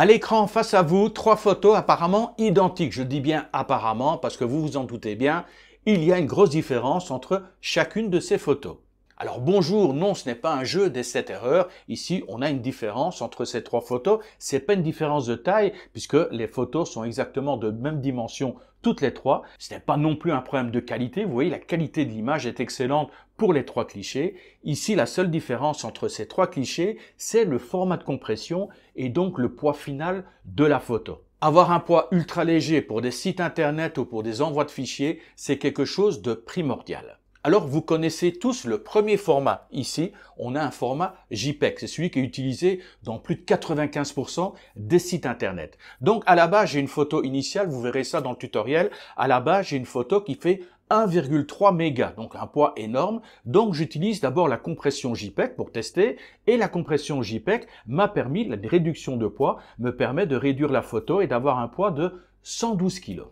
À l'écran face à vous, trois photos apparemment identiques. Je dis bien apparemment parce que vous vous en doutez bien, il y a une grosse différence entre chacune de ces photos. Alors bonjour, non, ce n'est pas un jeu des 7 erreurs. Ici, on a une différence entre ces trois photos. C'est pas une différence de taille puisque les photos sont exactement de même dimension toutes les trois. Ce n'est pas non plus un problème de qualité. Vous voyez, la qualité de l'image est excellente pour les trois clichés. Ici, la seule différence entre ces trois clichés, c'est le format de compression et donc le poids final de la photo. Avoir un poids ultra léger pour des sites internet ou pour des envois de fichiers, c'est quelque chose de primordial. Alors vous connaissez tous le premier format. Ici, on a un format JPEG. C'est celui qui est utilisé dans plus de 95% des sites internet. Donc à la base, j'ai une photo initiale, vous verrez ça dans le tutoriel. À la base, j'ai une photo qui fait 1,3 mégas, donc un poids énorme. Donc j'utilise d'abord la compression JPEG pour tester et la compression JPEG m'a permis, la réduction de poids me permet de réduire la photo et d'avoir un poids de 112 kg.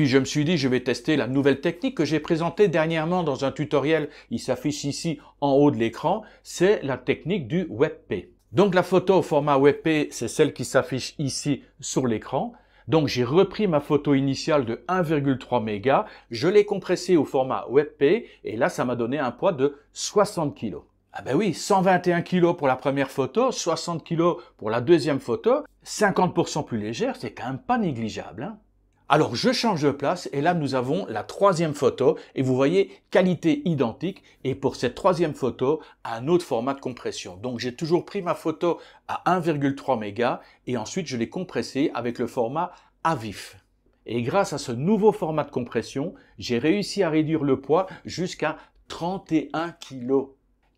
Puis je me suis dit, je vais tester la nouvelle technique que j'ai présentée dernièrement dans un tutoriel. Il s'affiche ici en haut de l'écran. C'est la technique du WebP. Donc la photo au format WebP, c'est celle qui s'affiche ici sur l'écran. Donc j'ai repris ma photo initiale de 1,3 mégas, je l'ai compressée au format WebP et là ça m'a donné un poids de 60 kg. Ah ben oui, 121 kg pour la première photo, 60 kg pour la deuxième photo, 50% plus légère, c'est quand même pas négligeable. Hein alors je change de place et là nous avons la troisième photo et vous voyez qualité identique et pour cette troisième photo un autre format de compression. Donc j'ai toujours pris ma photo à 1,3 mégas et ensuite je l'ai compressée avec le format AVIF. Et grâce à ce nouveau format de compression, j'ai réussi à réduire le poids jusqu'à 31 kg.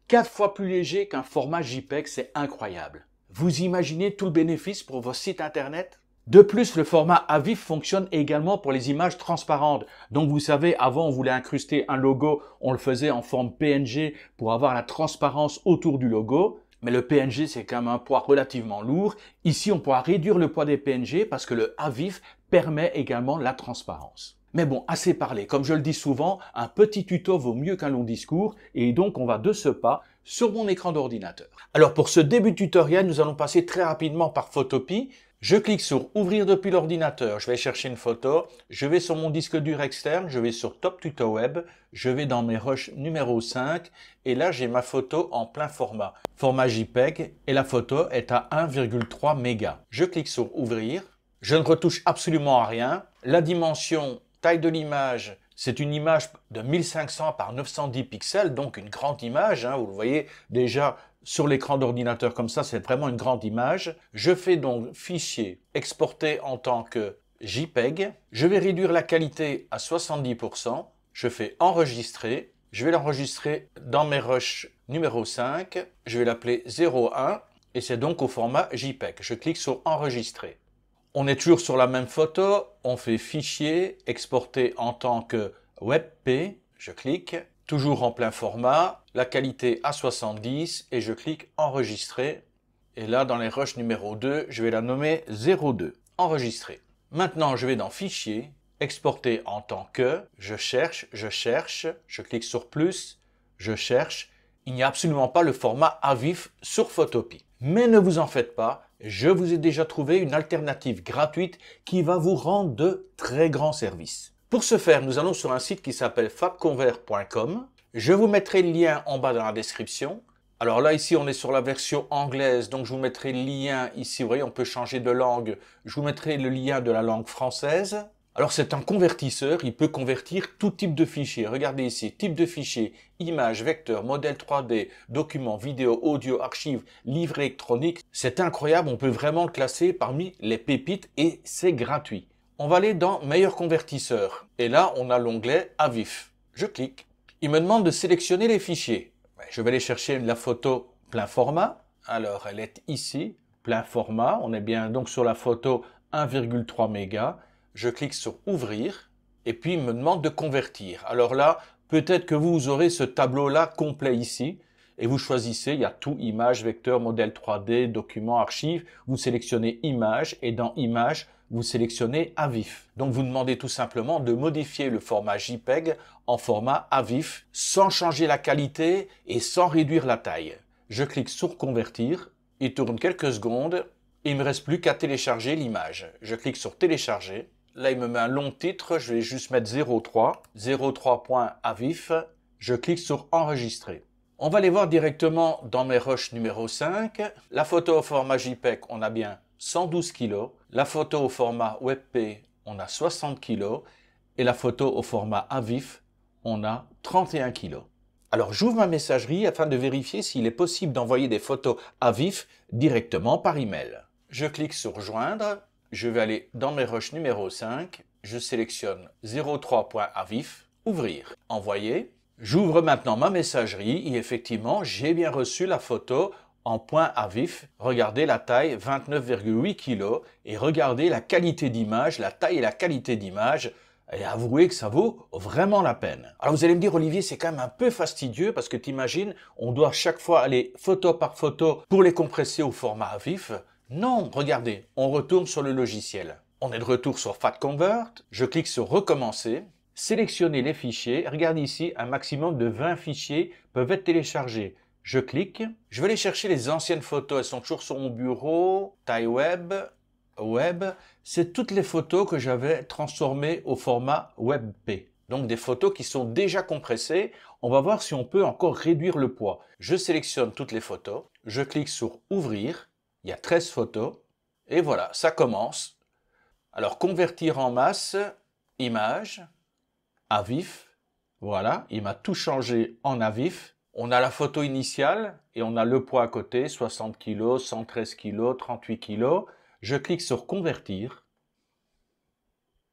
Quatre fois plus léger qu'un format JPEG, c'est incroyable. Vous imaginez tout le bénéfice pour vos sites internet? De plus, le format AVIF fonctionne également pour les images transparentes. Donc vous savez, avant on voulait incruster un logo, on le faisait en forme PNG pour avoir la transparence autour du logo. Mais le PNG, c'est quand même un poids relativement lourd. Ici, on pourra réduire le poids des PNG parce que le AVIF permet également la transparence. Mais bon, assez parlé. Comme je le dis souvent, un petit tuto vaut mieux qu'un long discours et donc on va de ce pas sur mon écran d'ordinateur. Alors pour ce début de tutoriel, nous allons passer très rapidement par Photopea. Je clique sur ouvrir depuis l'ordinateur, je vais chercher une photo, je vais sur mon disque dur externe, je vais sur Top Tuto Web, je vais dans mes rushs numéro 5 et là j'ai ma photo en plein format, format JPEG et la photo est à 1,3 mégas. Je clique sur ouvrir, je ne retouche absolument à rien, la dimension, taille de l'image, c'est une image de 1500 par 910 pixels, donc une grande image, hein, vous le voyez déjà sur l'écran d'ordinateur comme ça, c'est vraiment une grande image. Je fais donc fichier exporter en tant que JPEG. Je vais réduire la qualité à 70%. Je fais enregistrer. Je vais l'enregistrer dans mes rushs numéro 5. Je vais l'appeler 01 et c'est donc au format JPEG. Je clique sur enregistrer. On est toujours sur la même photo. On fait fichier exporter en tant que WebP. Je clique toujours en plein format, la qualité à 70 et je clique enregistrer. Et là, dans les rushs numéro 2, je vais la nommer 02, enregistrer. Maintenant, je vais dans fichier, exporter en tant que, je cherche, je cherche, je clique sur plus, je cherche. Il n'y a absolument pas le format AVIF sur Photopea. Mais ne vous en faites pas, je vous ai déjà trouvé une alternative gratuite qui va vous rendre de très grands services. Pour ce faire, nous allons sur un site qui s'appelle fabconvert.com. Je vous mettrai le lien en bas dans la description. Alors là, ici, on est sur la version anglaise, donc je vous mettrai le lien ici. Vous voyez, on peut changer de langue. Je vous mettrai le lien de la langue française. Alors c'est un convertisseur, il peut convertir tout type de fichiers. Regardez ici, type de fichier, image, vecteur, modèle 3D, documents, vidéo, audio, archives, livre électronique. C'est incroyable, on peut vraiment le classer parmi les pépites et c'est gratuit. On va aller dans Meilleur convertisseur. Et là, on a l'onglet AVIF. Je clique. Il me demande de sélectionner les fichiers. Je vais aller chercher la photo plein format. Alors, elle est ici, plein format. On est bien donc sur la photo 1,3 mégas. Je clique sur Ouvrir. Et puis, il me demande de convertir. Alors là, peut-être que vous aurez ce tableau-là complet ici et vous choisissez, il y a tout, image, vecteur, modèle 3D, document, archive. Vous sélectionnez image et dans image, vous sélectionnez AVIF. Donc vous demandez tout simplement de modifier le format JPEG en format AVIF sans changer la qualité et sans réduire la taille. Je clique sur convertir, il tourne quelques secondes Il me reste plus qu'à télécharger l'image. Je clique sur télécharger. Là, il me met un long titre. Je vais juste mettre 03, 03.avif. Je clique sur enregistrer. On va aller voir directement dans mes rushs numéro 5. La photo au format JPEG, on a bien 112 kg. La photo au format WebP, on a 60 kg. Et la photo au format AVIF, on a 31 kg. Alors j'ouvre ma messagerie afin de vérifier s'il est possible d'envoyer des photos AVIF directement par email. Je clique sur Joindre, je vais aller dans mes rushs numéro 5, je sélectionne 03.avif, Ouvrir, Envoyer. J'ouvre maintenant ma messagerie et effectivement j'ai bien reçu la photo en point à vif. Regardez la taille 29,8 kg et regardez la qualité d'image, la taille et la qualité d'image et avouez que ça vaut vraiment la peine. Alors vous allez me dire, Olivier, c'est quand même un peu fastidieux parce que t'imagines, on doit chaque fois aller photo par photo pour les compresser au format à vif. Non, regardez, on retourne sur le logiciel. On est de retour sur FatConvert, je clique sur Recommencer, sélectionner les fichiers, regardez ici, un maximum de 20 fichiers peuvent être téléchargés. Je clique, je vais aller chercher les anciennes photos, elles sont toujours sur mon bureau, taille web, web, c'est toutes les photos que j'avais transformées au format WebP. Donc des photos qui sont déjà compressées. On va voir si on peut encore réduire le poids. Je sélectionne toutes les photos, je clique sur Ouvrir, il y a 13 photos. Et voilà, ça commence. Alors, convertir en masse, image, à vif. Voilà, il m'a tout changé en à vif. On a la photo initiale et on a le poids à côté, 60 kg, 113 kg, 38 kg. Je clique sur convertir.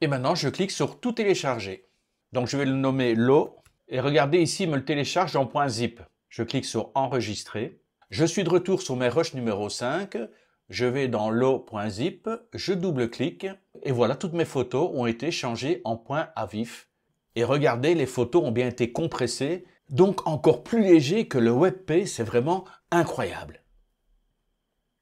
Et maintenant, je clique sur tout télécharger. Donc, je vais le nommer LO. Et regardez ici, il me le télécharge en .zip. Je clique sur enregistrer. Je suis de retour sur mes rushs numéro 5. Je vais dans lo.zip, je double-clique et voilà, toutes mes photos ont été changées en point à vif. Et regardez, les photos ont bien été compressées, donc encore plus léger que le WebP, c'est vraiment incroyable.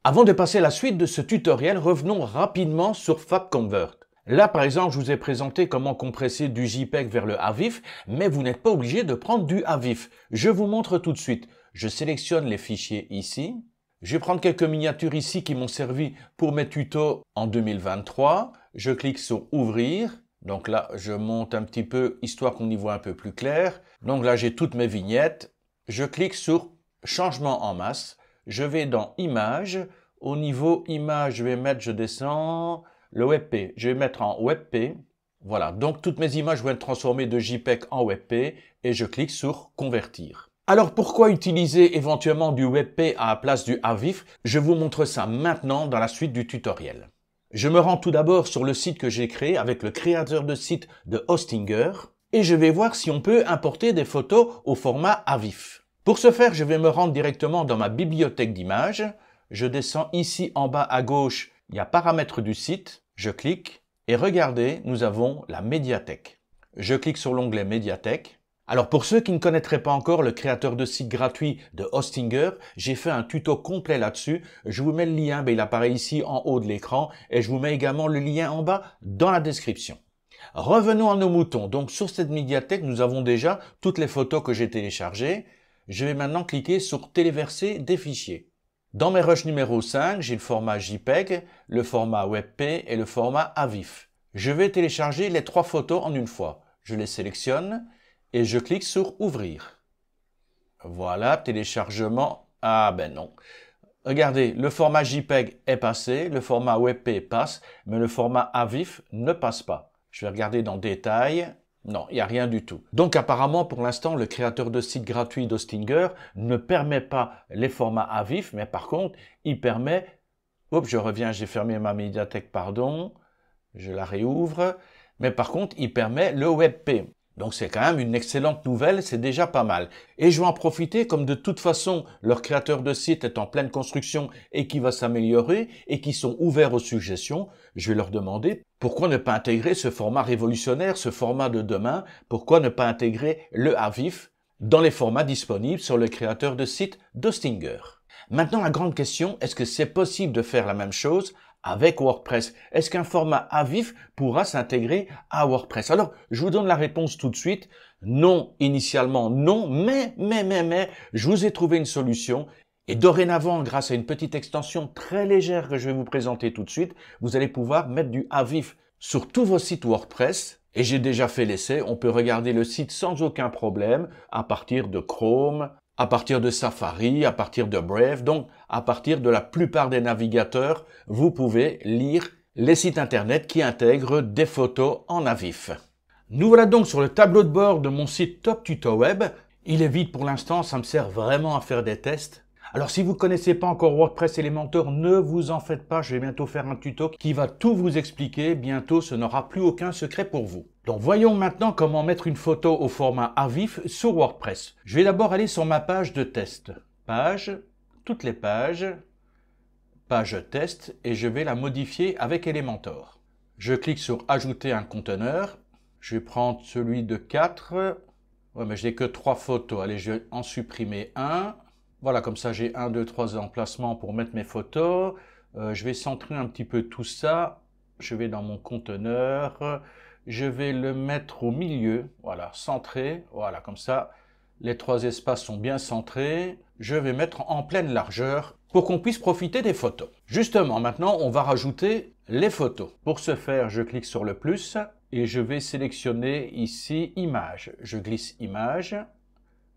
Avant de passer à la suite de ce tutoriel, revenons rapidement sur FabConvert. Là, par exemple, je vous ai présenté comment compresser du JPEG vers le AVIF, mais vous n'êtes pas obligé de prendre du AVIF. Je vous montre tout de suite. Je sélectionne les fichiers ici. Je vais prendre quelques miniatures ici qui m'ont servi pour mes tutos en 2023. Je clique sur Ouvrir. Donc là, je monte un petit peu, histoire qu'on y voit un peu plus clair. Donc là, j'ai toutes mes vignettes. Je clique sur Changement en masse. Je vais dans Images. Au niveau Image, je vais mettre, je descends, le WebP. Je vais mettre en WebP. Voilà, donc toutes mes images vont être transformées de JPEG en WebP et je clique sur Convertir. Alors pourquoi utiliser éventuellement du WebP à la place du AVIF Je vous montre ça maintenant dans la suite du tutoriel. Je me rends tout d'abord sur le site que j'ai créé avec le créateur de site de Hostinger et je vais voir si on peut importer des photos au format AVIF. Pour ce faire, je vais me rendre directement dans ma bibliothèque d'images. Je descends ici en bas à gauche, il y a paramètres du site. Je clique et regardez, nous avons la médiathèque. Je clique sur l'onglet médiathèque. Alors pour ceux qui ne connaîtraient pas encore le créateur de site gratuit de Hostinger, j'ai fait un tuto complet là-dessus. Je vous mets le lien, ben, il apparaît ici en haut de l'écran et je vous mets également le lien en bas dans la description. Revenons à nos moutons. Donc sur cette médiathèque, nous avons déjà toutes les photos que j'ai téléchargées. Je vais maintenant cliquer sur téléverser des fichiers. Dans mes rushs numéro 5, j'ai le format JPEG, le format WebP et le format AVIF. Je vais télécharger les trois photos en une fois. Je les sélectionne et je clique sur ouvrir. Voilà, téléchargement. Ah ben non. Regardez, le format JPEG est passé, le format WebP passe, mais le format AVIF ne passe pas. Je vais regarder dans détail. Non, il n'y a rien du tout. Donc apparemment, pour l'instant, le créateur de site gratuit d'Ostinger ne permet pas les formats AVIF, mais par contre, il permet... Oups, je reviens, j'ai fermé ma médiathèque, pardon. Je la réouvre. Mais par contre, il permet le WebP. Donc c'est quand même une excellente nouvelle, c'est déjà pas mal. Et je vais en profiter, comme de toute façon leur créateur de site est en pleine construction et qui va s'améliorer et qui sont ouverts aux suggestions, je vais leur demander pourquoi ne pas intégrer ce format révolutionnaire, ce format de demain, pourquoi ne pas intégrer le AVIF dans les formats disponibles sur le créateur de site d'Ostinger. Maintenant la grande question, est-ce que c'est possible de faire la même chose avec WordPress Est-ce qu'un format AVIF pourra s'intégrer à WordPress? Alors, je vous donne la réponse tout de suite. Non, initialement non, mais, mais, mais, mais, je vous ai trouvé une solution. Et dorénavant, grâce à une petite extension très légère que je vais vous présenter tout de suite, vous allez pouvoir mettre du AVIF sur tous vos sites WordPress. Et j'ai déjà fait l'essai, on peut regarder le site sans aucun problème à partir de Chrome, à partir de Safari, à partir de Brave, donc à partir de la plupart des navigateurs, vous pouvez lire les sites internet qui intègrent des photos en AVIF. Nous voilà donc sur le tableau de bord de mon site Top Tuto Web. Il est vide pour l'instant, ça me sert vraiment à faire des tests. Alors si vous ne connaissez pas encore WordPress Elementor, ne vous en faites pas, je vais bientôt faire un tuto qui va tout vous expliquer. Bientôt, ce n'aura plus aucun secret pour vous. Donc voyons maintenant comment mettre une photo au format AVIF sur WordPress. Je vais d'abord aller sur ma page de test. Page, toutes les pages, page test, et je vais la modifier avec Elementor. Je clique sur Ajouter un conteneur. Je vais prendre celui de 4. Ouais, mais je n'ai que 3 photos. Allez, je vais en supprimer un. Voilà, comme ça j'ai un, deux, trois emplacements pour mettre mes photos. Euh, je vais centrer un petit peu tout ça. Je vais dans mon conteneur. Je vais le mettre au milieu. Voilà, centré. Voilà, comme ça, les trois espaces sont bien centrés. Je vais mettre en pleine largeur pour qu'on puisse profiter des photos. Justement, maintenant, on va rajouter les photos. Pour ce faire, je clique sur le plus et je vais sélectionner ici Image. Je glisse Image,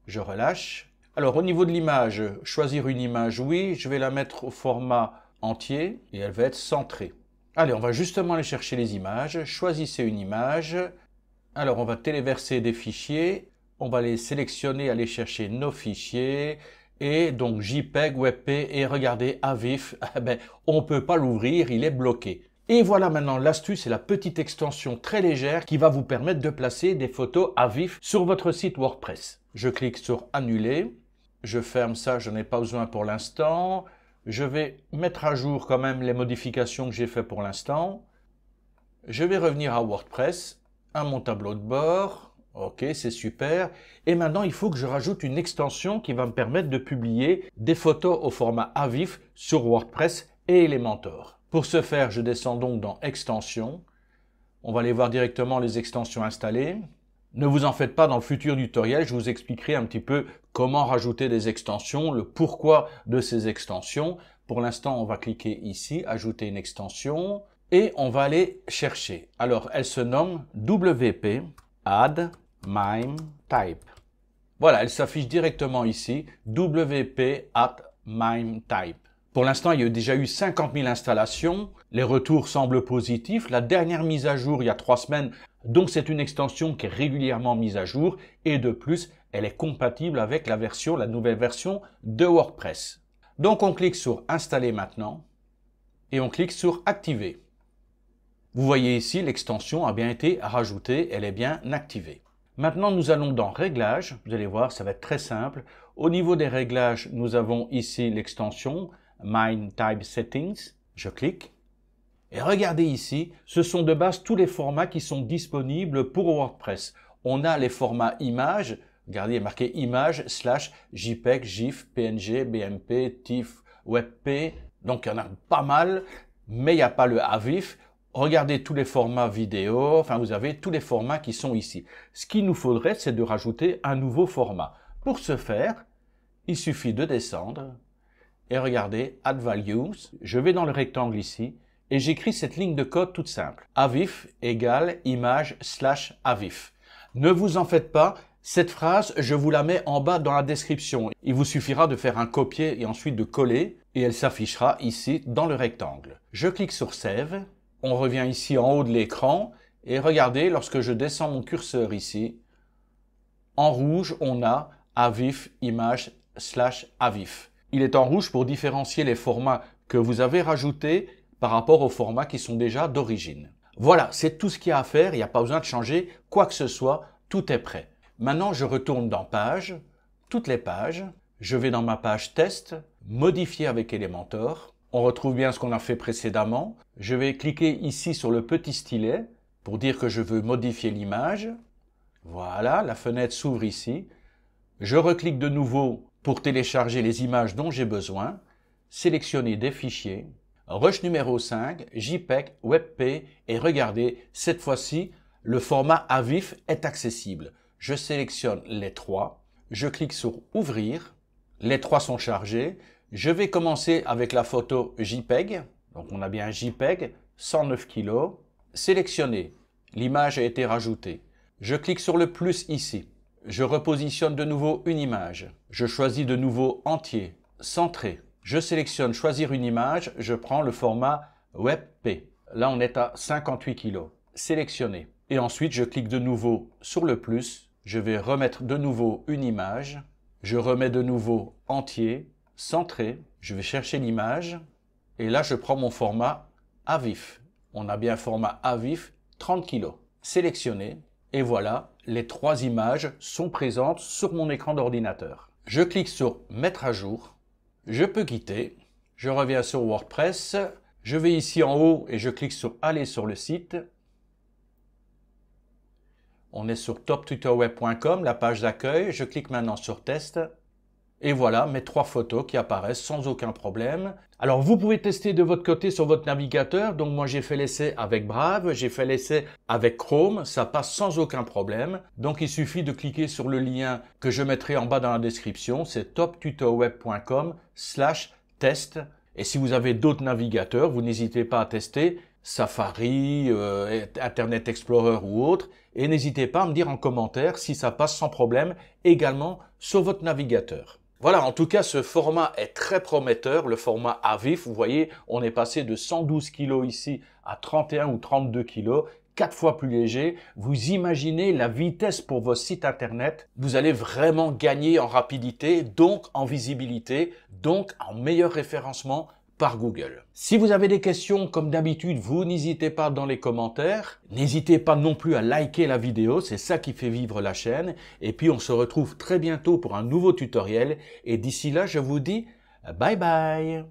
je relâche alors au niveau de l'image, choisir une image, oui, je vais la mettre au format entier et elle va être centrée. Allez, on va justement aller chercher les images. Choisissez une image. Alors on va téléverser des fichiers. On va les sélectionner, aller chercher nos fichiers. Et donc JPEG, WebP et regardez AVIF, eh ben, on ne peut pas l'ouvrir, il est bloqué. Et voilà maintenant l'astuce et la petite extension très légère qui va vous permettre de placer des photos AVIF sur votre site WordPress. Je clique sur Annuler. Je ferme ça, je n'ai pas besoin pour l'instant. Je vais mettre à jour quand même les modifications que j'ai fait pour l'instant. Je vais revenir à WordPress, à mon tableau de bord. Ok, c'est super. Et maintenant, il faut que je rajoute une extension qui va me permettre de publier des photos au format AVIF sur WordPress et Elementor. Pour ce faire, je descends donc dans Extensions. On va aller voir directement les extensions installées. Ne vous en faites pas, dans le futur tutoriel, je vous expliquerai un petit peu comment rajouter des extensions, le pourquoi de ces extensions. Pour l'instant, on va cliquer ici, ajouter une extension, et on va aller chercher. Alors, elle se nomme WP Add MIME Type. Voilà, elle s'affiche directement ici, WP Add MIME Type. Pour l'instant, il y a déjà eu 50 000 installations. Les retours semblent positifs. La dernière mise à jour, il y a trois semaines, donc c'est une extension qui est régulièrement mise à jour et de plus, elle est compatible avec la version, la nouvelle version de WordPress. Donc on clique sur Installer maintenant et on clique sur Activer. Vous voyez ici, l'extension a bien été rajoutée, elle est bien activée. Maintenant, nous allons dans Réglages. Vous allez voir, ça va être très simple. Au niveau des réglages, nous avons ici l'extension Mind Type Settings. Je clique. Et regardez ici, ce sont de base tous les formats qui sont disponibles pour WordPress. On a les formats images, regardez, il est marqué image slash JPEG, GIF, PNG, BMP, TIFF, WebP. Donc il y en a pas mal, mais il n'y a pas le AVIF. Regardez tous les formats vidéo, enfin vous avez tous les formats qui sont ici. Ce qu'il nous faudrait, c'est de rajouter un nouveau format. Pour ce faire, il suffit de descendre et regardez Add Values. Je vais dans le rectangle ici et j'écris cette ligne de code toute simple. avif égale image slash avif. Ne vous en faites pas, cette phrase, je vous la mets en bas dans la description. Il vous suffira de faire un copier et ensuite de coller et elle s'affichera ici dans le rectangle. Je clique sur Save, on revient ici en haut de l'écran et regardez, lorsque je descends mon curseur ici, en rouge, on a avif image slash avif. Il est en rouge pour différencier les formats que vous avez rajoutés par rapport aux formats qui sont déjà d'origine. Voilà, c'est tout ce qu'il y a à faire, il n'y a pas besoin de changer quoi que ce soit, tout est prêt. Maintenant, je retourne dans Page, toutes les pages, je vais dans ma page Test, Modifier avec Elementor, on retrouve bien ce qu'on a fait précédemment, je vais cliquer ici sur le petit stylet pour dire que je veux modifier l'image, voilà, la fenêtre s'ouvre ici, je reclique de nouveau pour télécharger les images dont j'ai besoin, sélectionner des fichiers, Rush numéro 5, JPEG, WebP et regardez, cette fois-ci, le format AVIF est accessible. Je sélectionne les trois, je clique sur Ouvrir, les trois sont chargés, Je vais commencer avec la photo JPEG. Donc on a bien un JPEG, 109 kg. Sélectionner. L'image a été rajoutée. Je clique sur le plus ici. Je repositionne de nouveau une image. Je choisis de nouveau entier, centré. Je sélectionne choisir une image. Je prends le format WebP. Là, on est à 58 kg. Sélectionner. Et ensuite, je clique de nouveau sur le plus. Je vais remettre de nouveau une image. Je remets de nouveau entier, centré. Je vais chercher l'image. Et là, je prends mon format à vif. On a bien format à vif, 30 kg. Sélectionner. Et voilà, les trois images sont présentes sur mon écran d'ordinateur. Je clique sur Mettre à jour. Je peux quitter. Je reviens sur WordPress. Je vais ici en haut et je clique sur Aller sur le site. On est sur toptutorweb.com, la page d'accueil. Je clique maintenant sur Test. Et voilà mes trois photos qui apparaissent sans aucun problème. Alors vous pouvez tester de votre côté sur votre navigateur. Donc moi j'ai fait l'essai avec Brave, j'ai fait l'essai avec Chrome, ça passe sans aucun problème. Donc il suffit de cliquer sur le lien que je mettrai en bas dans la description, c'est toptutorweb.com slash test. Et si vous avez d'autres navigateurs, vous n'hésitez pas à tester Safari, euh, Internet Explorer ou autre. Et n'hésitez pas à me dire en commentaire si ça passe sans problème également sur votre navigateur. Voilà, en tout cas, ce format est très prometteur, le format à vif. Vous voyez, on est passé de 112 kg ici à 31 ou 32 kg, quatre fois plus léger. Vous imaginez la vitesse pour vos sites internet. Vous allez vraiment gagner en rapidité, donc en visibilité, donc en meilleur référencement Google. Si vous avez des questions, comme d'habitude, vous n'hésitez pas dans les commentaires. N'hésitez pas non plus à liker la vidéo, c'est ça qui fait vivre la chaîne. Et puis on se retrouve très bientôt pour un nouveau tutoriel. Et d'ici là, je vous dis bye bye